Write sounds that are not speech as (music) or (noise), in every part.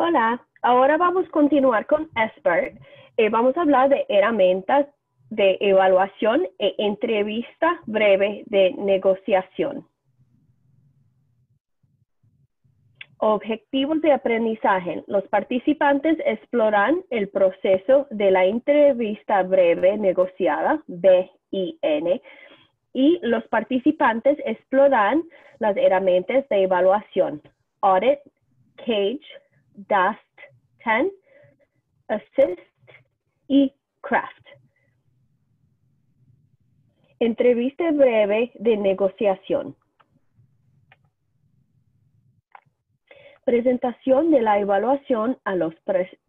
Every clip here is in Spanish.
Hola, ahora vamos a continuar con Expert. Eh, vamos a hablar de herramientas de evaluación e entrevista breve de negociación. Objetivos de aprendizaje. Los participantes exploran el proceso de la entrevista breve negociada, BIN, y los participantes exploran las herramientas de evaluación, Audit, Cage, Dust 10, Assist y Craft. Entrevista breve de negociación. Presentación de la evaluación a los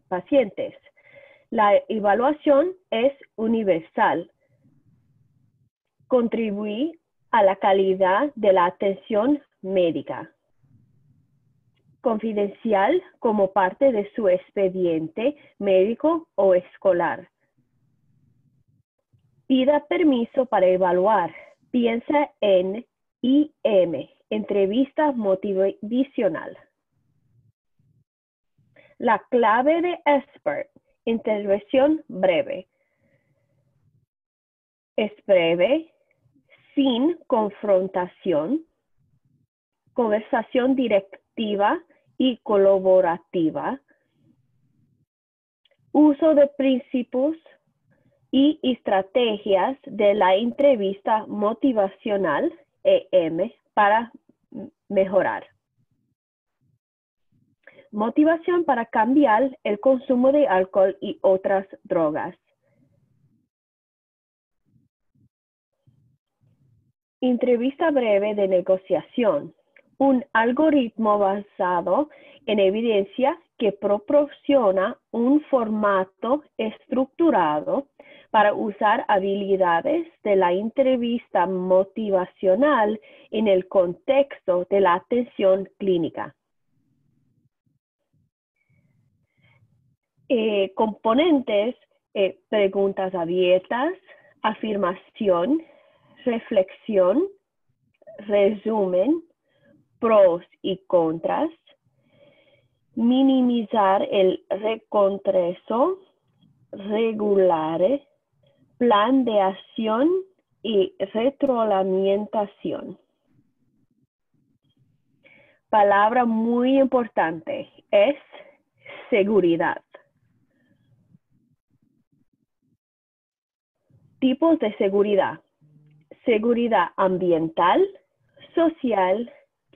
pacientes. La evaluación es universal. Contribuye a la calidad de la atención médica confidencial como parte de su expediente médico o escolar. Pida permiso para evaluar. Piensa en IM, entrevista motivacional. La clave de expert, intervención breve. Es breve, sin confrontación, conversación directiva y colaborativa, uso de principios y estrategias de la entrevista motivacional EM para mejorar. Motivación para cambiar el consumo de alcohol y otras drogas. Entrevista breve de negociación un algoritmo basado en evidencia que proporciona un formato estructurado para usar habilidades de la entrevista motivacional en el contexto de la atención clínica. Eh, componentes, eh, preguntas abiertas, afirmación, reflexión, resumen, pros y contras, minimizar el recontreso, regular, plan de acción y retroalimentación. Palabra muy importante es seguridad. Tipos de seguridad. Seguridad ambiental, social,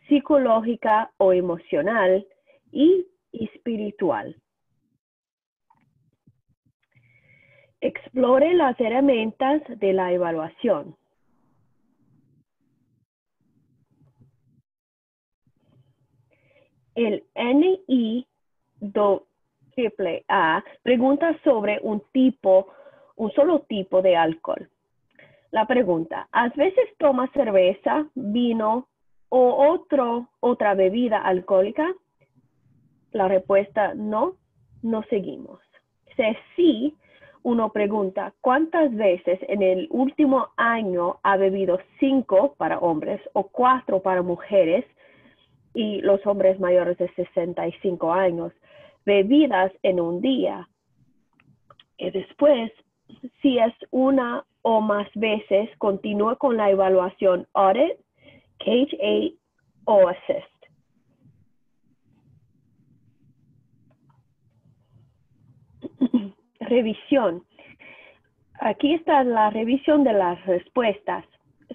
psicológica o emocional y espiritual. Explore las herramientas de la evaluación. El NI A pregunta sobre un tipo, un solo tipo de alcohol. La pregunta, ¿a veces toma cerveza, vino, o otro, otra bebida alcohólica? La respuesta no, no seguimos. Si sí, uno pregunta, ¿cuántas veces en el último año ha bebido cinco para hombres o cuatro para mujeres y los hombres mayores de 65 años? Bebidas en un día. Y después, si es una o más veces, continúa con la evaluación audit KH8 o assist. (clears throat) revisión. Aquí está la revisión de las respuestas.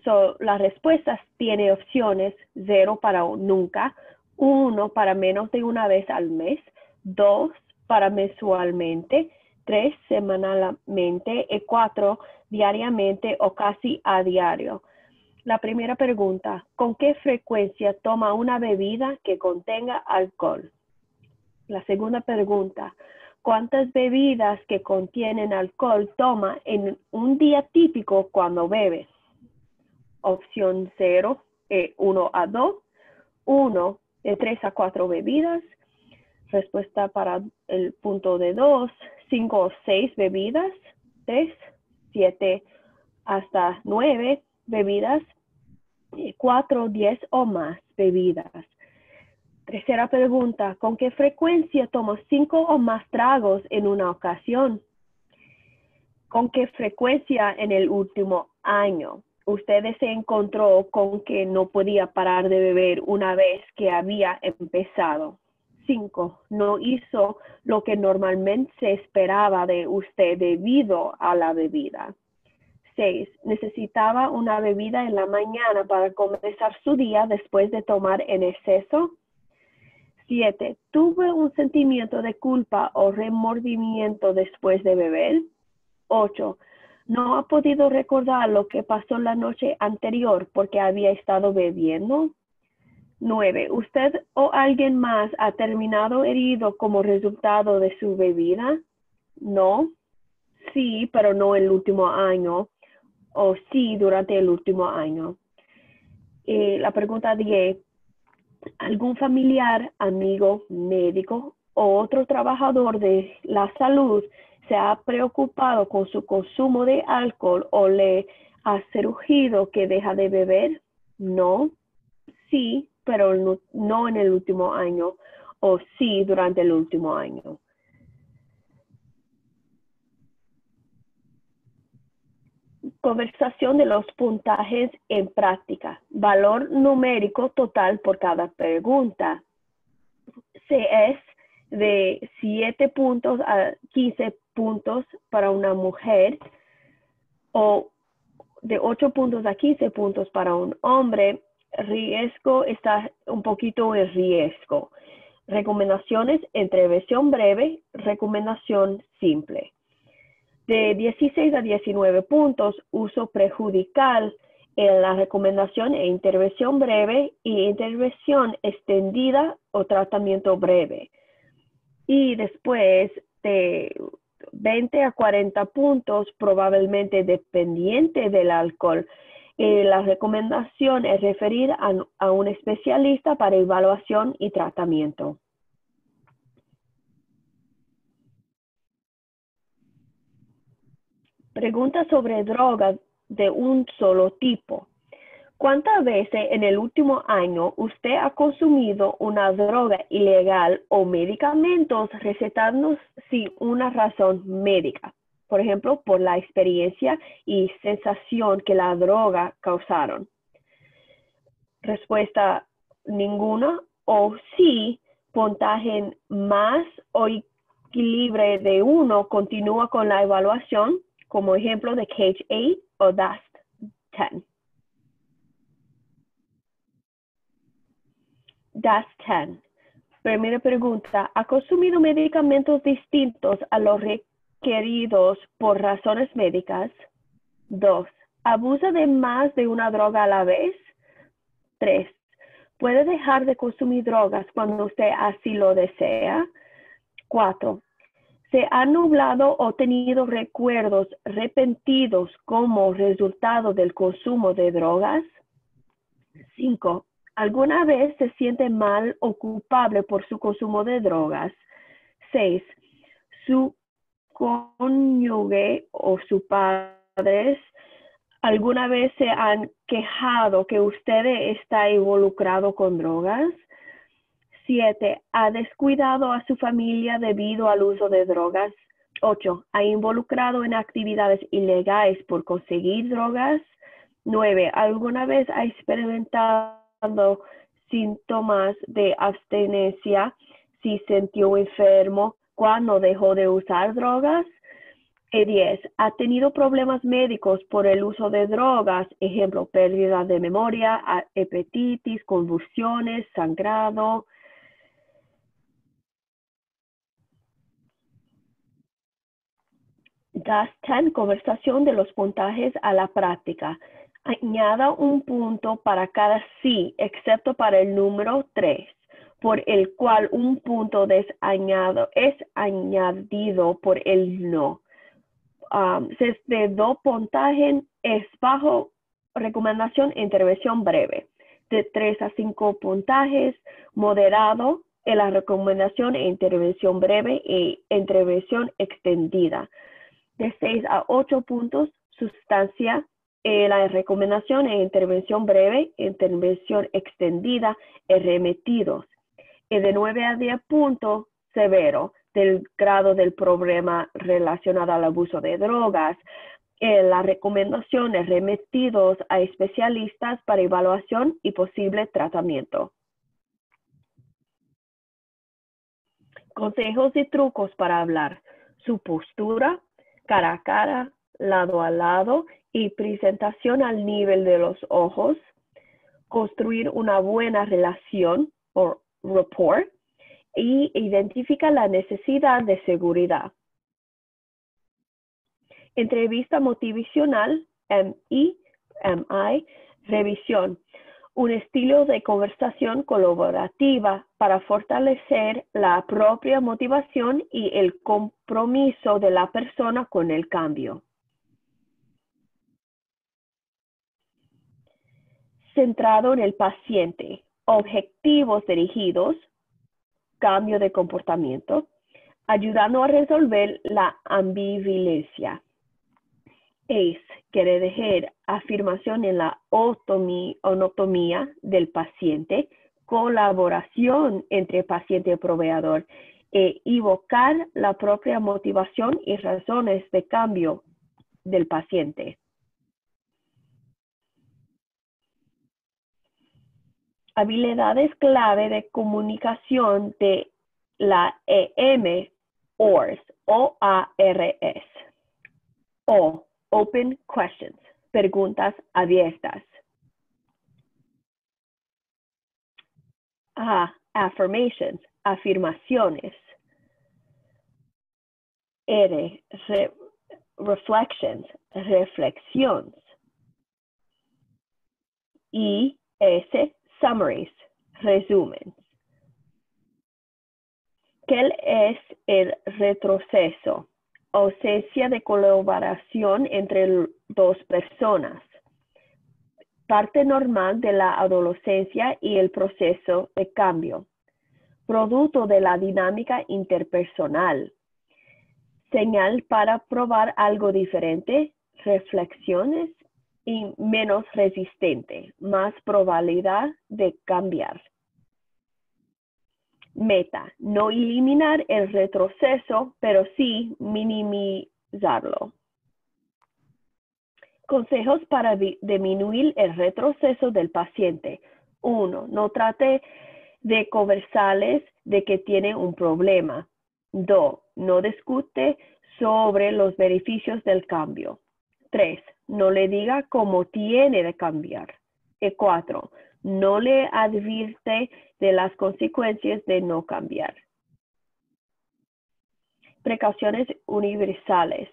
So, las respuestas tiene opciones cero para nunca, uno para menos de una vez al mes, dos para mensualmente, tres semanalmente y cuatro diariamente o casi a diario. La primera pregunta, ¿con qué frecuencia toma una bebida que contenga alcohol? La segunda pregunta, ¿cuántas bebidas que contienen alcohol toma en un día típico cuando bebe? Opción 0, 1 a 2, 1 de 3 a 4 bebidas. Respuesta para el punto de 2, 5 o 6 bebidas, 3, 7 hasta 9 bebidas cuatro, diez o más bebidas. Tercera pregunta, ¿con qué frecuencia tomo cinco o más tragos en una ocasión? ¿Con qué frecuencia en el último año? Usted se encontró con que no podía parar de beber una vez que había empezado. Cinco, no hizo lo que normalmente se esperaba de usted debido a la bebida. 6. Necesitaba una bebida en la mañana para comenzar su día después de tomar en exceso. 7. Tuve un sentimiento de culpa o remordimiento después de beber. 8. No ha podido recordar lo que pasó la noche anterior porque había estado bebiendo. 9. ¿Usted o alguien más ha terminado herido como resultado de su bebida? No. Sí, pero no el último año. O sí, durante el último año. Eh, la pregunta 10 algún familiar, amigo, médico o otro trabajador de la salud se ha preocupado con su consumo de alcohol o le ha surgido que deja de beber? No. Sí, pero no, no en el último año o sí durante el último año. Conversación de los puntajes en práctica. Valor numérico total por cada pregunta. Se es de 7 puntos a 15 puntos para una mujer o de 8 puntos a 15 puntos para un hombre. Riesgo está un poquito en riesgo. Recomendaciones, intervención breve, recomendación simple de 16 a 19 puntos, uso prejudicial en la recomendación e intervención breve y intervención extendida o tratamiento breve. Y después de 20 a 40 puntos, probablemente dependiente del alcohol. Eh, la recomendación es referir a un especialista para evaluación y tratamiento. Pregunta sobre drogas de un solo tipo. ¿Cuántas veces en el último año usted ha consumido una droga ilegal o medicamentos recetados sin una razón médica? Por ejemplo, por la experiencia y sensación que la droga causaron. Respuesta ninguna o sí, puntaje más o equilibrio de uno continúa con la evaluación como ejemplo de Cage 8 o Dust 10. Dust 10. Primera pregunta, ¿ha consumido medicamentos distintos a los requeridos por razones médicas? Dos, ¿abusa de más de una droga a la vez? Tres, ¿puede dejar de consumir drogas cuando usted así lo desea? Cuatro, se ha nublado o tenido recuerdos repentidos como resultado del consumo de drogas. 5. ¿Alguna vez se siente mal o culpable por su consumo de drogas? 6. Su cónyuge o sus padres alguna vez se han quejado que usted está involucrado con drogas? 7. Ha descuidado a su familia debido al uso de drogas. 8. Ha involucrado en actividades ilegales por conseguir drogas. 9. ¿Alguna vez ha experimentado síntomas de abstenencia si sintió enfermo cuando dejó de usar drogas? 10. Ha tenido problemas médicos por el uso de drogas, ejemplo, pérdida de memoria, hepatitis, convulsiones, sangrado, 10 conversación de los puntajes a la práctica. Añada un punto para cada sí, excepto para el número 3, por el cual un punto es añadido por el no. Um, de dos puntajes es bajo recomendación intervención breve. De 3 a 5 puntajes, moderado en la recomendación e intervención breve e intervención extendida de 6 a 8 puntos, sustancia, eh, la recomendación e intervención breve, intervención extendida, remitidos. y de 9 a 10 puntos severo del grado del problema relacionado al abuso de drogas. Eh, las recomendaciones remitidos a especialistas para evaluación y posible tratamiento. Consejos y trucos para hablar. Su postura, cara a cara, lado a lado y presentación al nivel de los ojos. Construir una buena relación o rapport y identifica la necesidad de seguridad. Entrevista motivacional, MI, MI, revisión un estilo de conversación colaborativa para fortalecer la propia motivación y el compromiso de la persona con el cambio. Centrado en el paciente, objetivos dirigidos, cambio de comportamiento, ayudando a resolver la ambivalencia. ACE quiere decir afirmación en la onomía del paciente, colaboración entre paciente y proveedor, e evocar la propia motivación y razones de cambio del paciente. Habilidades clave de comunicación de la EM ORS, O-A-R-S. O Open questions, preguntas abiertas. A. Affirmations, afirmaciones. R. reflections, reflexiones. Y. S. Summaries, resúmenes. ¿Qué es el retroceso? Ausencia de colaboración entre dos personas, parte normal de la adolescencia y el proceso de cambio, producto de la dinámica interpersonal, señal para probar algo diferente, reflexiones y menos resistente, más probabilidad de cambiar. Meta, no eliminar el retroceso, pero sí minimizarlo. Consejos para disminuir el retroceso del paciente. Uno, no trate de conversarles de que tiene un problema. Dos, no discute sobre los beneficios del cambio. Tres, no le diga cómo tiene de cambiar. Y cuatro, no le advierte de las consecuencias de no cambiar. Precauciones universales.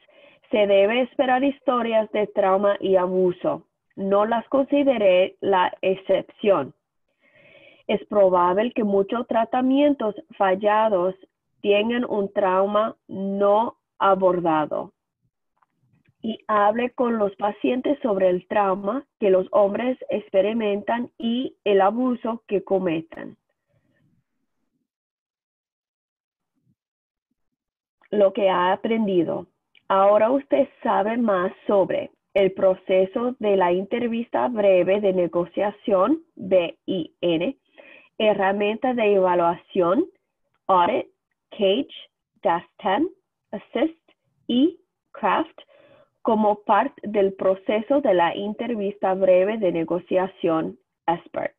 Se debe esperar historias de trauma y abuso. No las considere la excepción. Es probable que muchos tratamientos fallados tengan un trauma no abordado y hable con los pacientes sobre el trauma que los hombres experimentan y el abuso que cometan. Lo que ha aprendido. Ahora usted sabe más sobre el proceso de la entrevista breve de negociación, BIN, herramienta de evaluación, Audit, Cage, DAS-10, Assist y Craft como parte del proceso de la entrevista breve de negociación expert.